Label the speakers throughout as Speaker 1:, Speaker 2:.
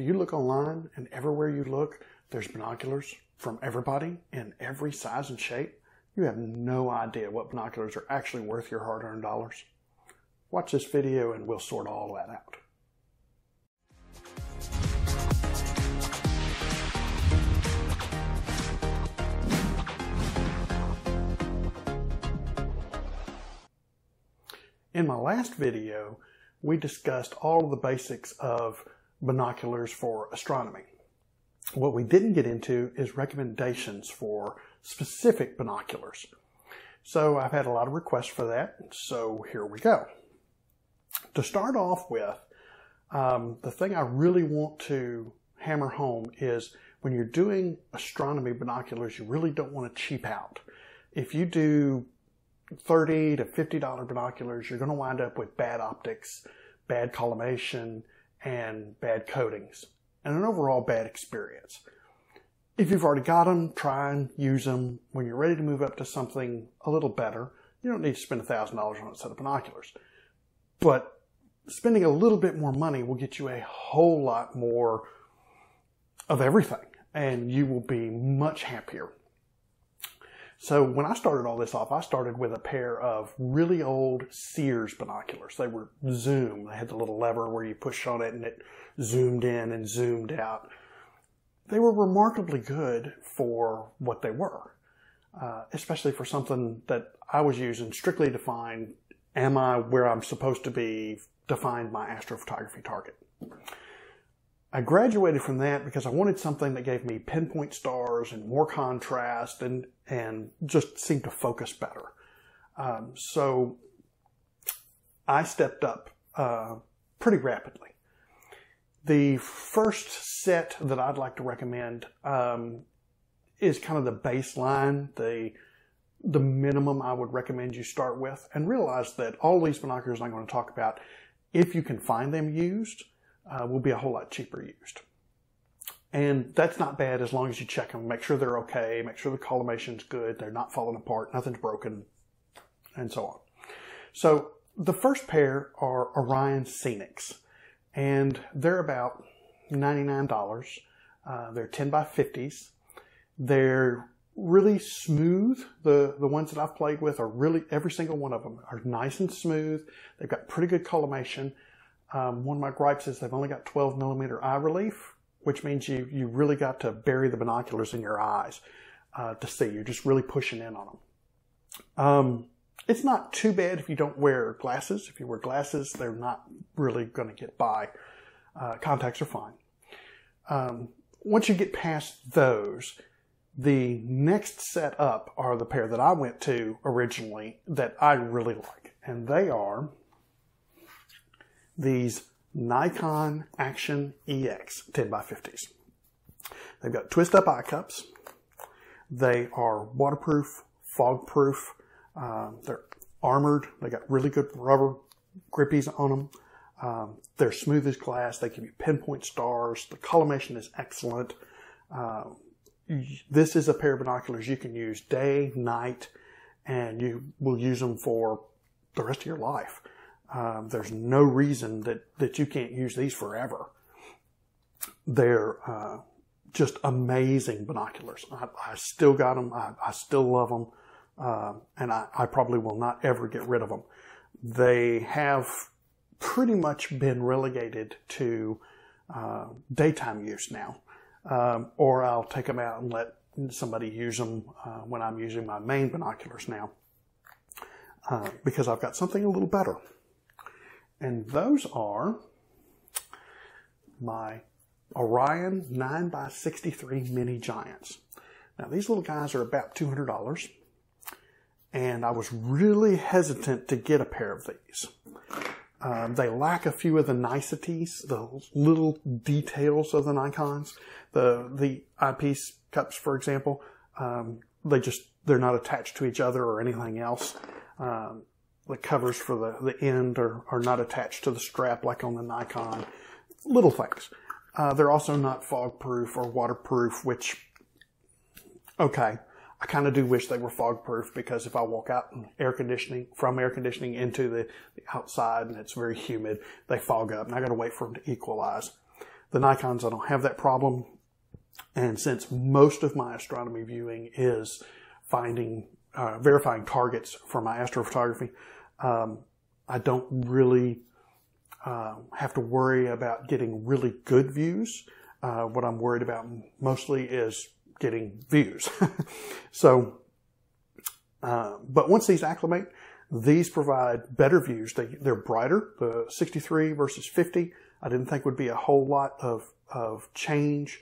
Speaker 1: Do you look online and everywhere you look, there's binoculars from everybody in every size and shape? You have no idea what binoculars are actually worth your hard earned dollars. Watch this video and we'll sort all that out. In my last video, we discussed all of the basics of binoculars for astronomy. What we didn't get into is recommendations for specific binoculars. So I've had a lot of requests for that, so here we go. To start off with, um, the thing I really want to hammer home is when you're doing astronomy binoculars, you really don't want to cheap out. If you do 30 to $50 binoculars, you're going to wind up with bad optics, bad collimation, and bad coatings, and an overall bad experience. If you've already got them, try and use them. When you're ready to move up to something a little better, you don't need to spend $1,000 on a set of binoculars. But spending a little bit more money will get you a whole lot more of everything, and you will be much happier. So when I started all this off, I started with a pair of really old Sears binoculars. They were zoom. They had the little lever where you push on it and it zoomed in and zoomed out. They were remarkably good for what they were, uh, especially for something that I was using strictly to find, am I where I'm supposed to be to find my astrophotography target. I graduated from that because I wanted something that gave me pinpoint stars and more contrast and, and just seemed to focus better. Um, so I stepped up uh, pretty rapidly. The first set that I'd like to recommend um, is kind of the baseline, the the minimum I would recommend you start with, and realize that all these binoculars I'm going to talk about, if you can find them used, uh, will be a whole lot cheaper used. And that's not bad as long as you check them, make sure they're okay, make sure the collimation's good, they're not falling apart, nothing's broken, and so on. So the first pair are Orion Scenix, and they're about $99. Uh, they're 10 by 50s. They're really smooth. The, the ones that I've played with are really, every single one of them are nice and smooth. They've got pretty good collimation. Um, one of my gripes is they've only got 12 millimeter eye relief, which means you, you really got to bury the binoculars in your eyes uh, to see. You're just really pushing in on them. Um, it's not too bad if you don't wear glasses. If you wear glasses, they're not really going to get by. Uh, contacts are fine. Um, once you get past those, the next set up are the pair that I went to originally that I really like. And they are these Nikon Action EX 10x50s. They've got twist up eye cups. They are waterproof, fog proof. Um, they're armored. They got really good rubber grippies on them. Um, they're smooth as glass. They give you pinpoint stars. The collimation is excellent. Uh, this is a pair of binoculars you can use day, night, and you will use them for the rest of your life. Um, there's no reason that, that you can't use these forever. They're uh, just amazing binoculars. I, I still got them. I, I still love them. Uh, and I, I, probably will not ever get rid of them. They have pretty much been relegated to uh, daytime use now. Um, or I'll take them out and let somebody use them uh, when I'm using my main binoculars now. Uh, because I've got something a little better. And those are my Orion 9x63 Mini Giants. Now these little guys are about $200 and I was really hesitant to get a pair of these. Um, they lack a few of the niceties, the little details of the Nikons. The the eyepiece cups, for example, um, they just they're not attached to each other or anything else. Um, the covers for the, the end are, are not attached to the strap like on the Nikon. Little things. Uh, they're also not fog proof or waterproof, which, okay, I kind of do wish they were fog proof because if I walk out in air conditioning, from air conditioning into the, the outside and it's very humid, they fog up and I got to wait for them to equalize. The Nikons, I don't have that problem. And since most of my astronomy viewing is finding, uh, verifying targets for my astrophotography, um, I don't really uh, have to worry about getting really good views. Uh, what I'm worried about mostly is getting views. so, uh, but once these acclimate, these provide better views. They, they're brighter. The 63 versus 50, I didn't think would be a whole lot of, of change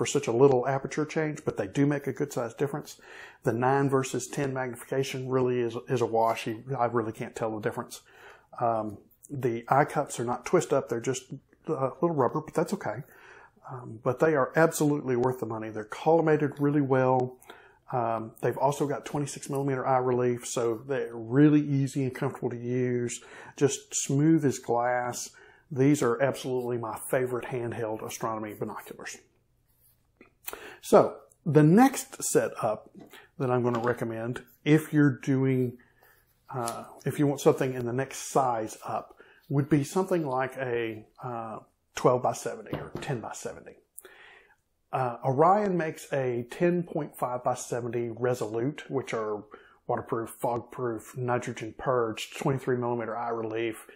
Speaker 1: for such a little aperture change, but they do make a good size difference. The 9 versus 10 magnification really is, is a wash. I really can't tell the difference. Um, the eye cups are not twist up. They're just a little rubber, but that's okay. Um, but they are absolutely worth the money. They're collimated really well. Um, they've also got 26 millimeter eye relief, so they're really easy and comfortable to use. Just smooth as glass. These are absolutely my favorite handheld astronomy binoculars. So the next setup that I'm going to recommend, if you're doing, uh, if you want something in the next size up, would be something like a uh, 12 by 70 or 10 by 70. Uh, Orion makes a 10.5 by 70 Resolute, which are waterproof, fog-proof, nitrogen purged, 23 millimeter eye relief.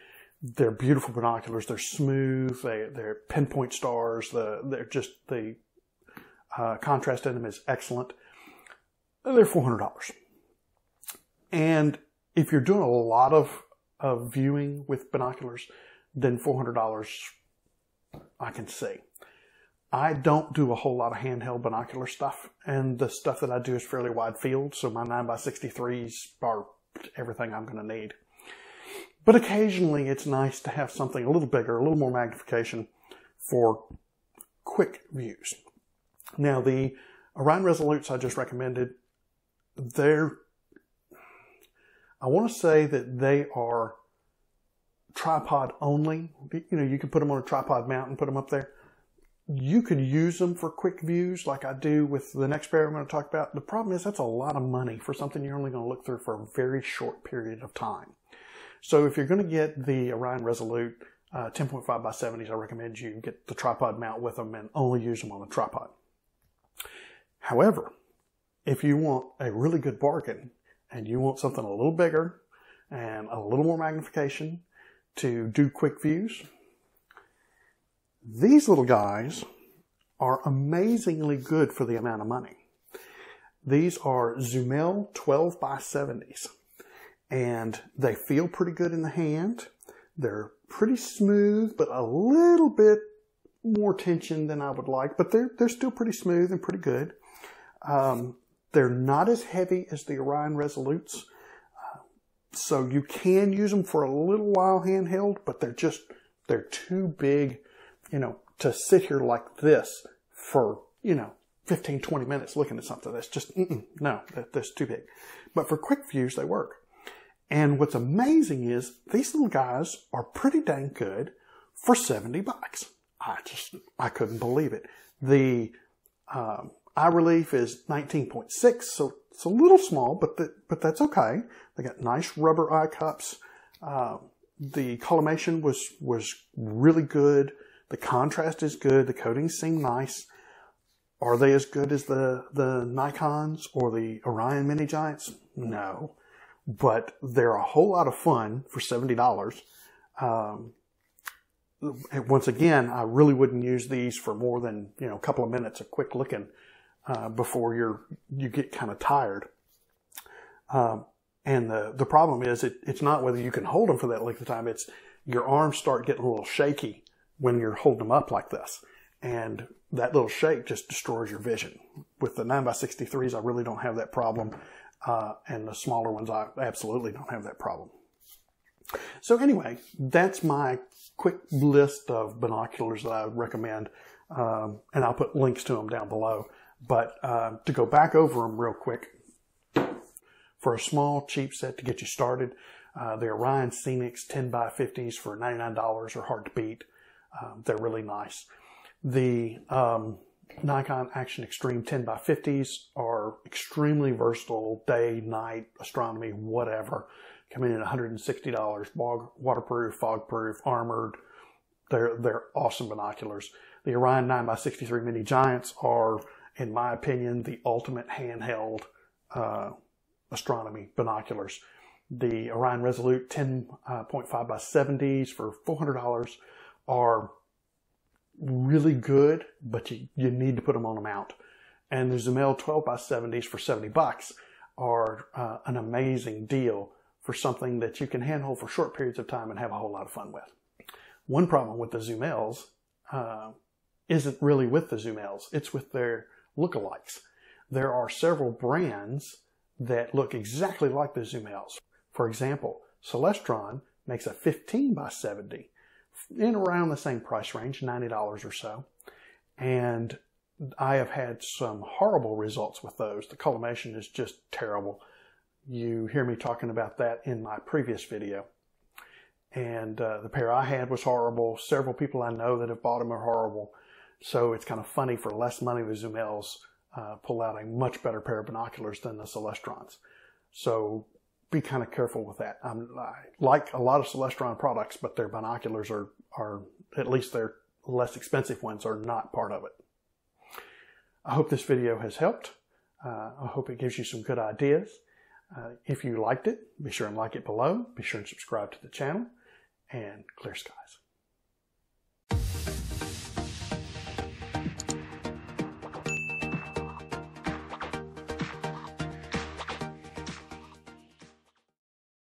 Speaker 1: They're beautiful binoculars. They're smooth. They, they're pinpoint stars. The, they're just the uh, contrast in them is excellent. They're $400. And if you're doing a lot of, of viewing with binoculars, then $400 I can see. I don't do a whole lot of handheld binocular stuff, and the stuff that I do is fairly wide field, so my 9x63s are everything I'm going to need. But occasionally it's nice to have something a little bigger, a little more magnification for quick views. Now, the Orion Resolutes I just recommended, they're, I want to say that they are tripod only. You know, you can put them on a tripod mount and put them up there you could use them for quick views like I do with the next pair I'm going to talk about. The problem is that's a lot of money for something you're only going to look through for a very short period of time. So if you're going to get the Orion Resolute uh, 10.5 by 70s, I recommend you get the tripod mount with them and only use them on the tripod. However, if you want a really good bargain and you want something a little bigger and a little more magnification to do quick views, these little guys are amazingly good for the amount of money. These are Zhumell 12 by 70s and they feel pretty good in the hand. They're pretty smooth, but a little bit more tension than I would like, but they're, they're still pretty smooth and pretty good. Um, they're not as heavy as the Orion Resolutes. Uh, so you can use them for a little while handheld, but they're just, they're too big you know, to sit here like this for, you know, 15, 20 minutes looking at something. That's just, no, that, that's too big. But for quick views, they work. And what's amazing is these little guys are pretty dang good for 70 bucks. I just, I couldn't believe it. The um, eye relief is 19.6, so it's a little small, but the, but that's okay. They got nice rubber eye cups. Um, the collimation was was really good. The contrast is good. The coatings seem nice. Are they as good as the, the Nikons or the Orion Mini Giants? No. But they're a whole lot of fun for $70. Um, once again, I really wouldn't use these for more than, you know, a couple of minutes of quick looking, uh, before you're, you get kind of tired. Um, and the, the problem is it, it's not whether you can hold them for that length of time. It's your arms start getting a little shaky when you're holding them up like this. And that little shake just destroys your vision. With the 9x63s, I really don't have that problem. Uh, and the smaller ones, I absolutely don't have that problem. So anyway, that's my quick list of binoculars that I recommend. Um, and I'll put links to them down below. But uh, to go back over them real quick, for a small, cheap set to get you started, uh, the Orion Scenix 10 by 50s for $99 are hard to beat. Um, they're really nice. The um, Nikon Action Extreme 10 by 50s are extremely versatile, day, night, astronomy, whatever. Come in at $160, waterproof, fog-proof, armored. They're, they're awesome binoculars. The Orion 9x63 Mini Giants are, in my opinion, the ultimate handheld uh, astronomy binoculars. The Orion Resolute 10.5 by 70s for $400 are really good, but you, you need to put them on a mount. And the Zhumell 12 by 70s for 70 bucks are uh, an amazing deal for something that you can handhold for short periods of time and have a whole lot of fun with. One problem with the Zhumells uh, isn't really with the Zhumells, it's with their lookalikes. There are several brands that look exactly like the Zhumells. For example, Celestron makes a 15 by 70 in around the same price range, $90 or so. And I have had some horrible results with those. The collimation is just terrible. You hear me talking about that in my previous video. And uh, the pair I had was horrible. Several people I know that have bought them are horrible. So it's kind of funny for less money, the Zhumells uh, pull out a much better pair of binoculars than the Celestrons. So be kind of careful with that. I'm, I like a lot of Celestron products, but their binoculars are, are, at least their less expensive ones are not part of it. I hope this video has helped. Uh, I hope it gives you some good ideas. Uh, if you liked it, be sure and like it below. Be sure and subscribe to the channel and clear skies.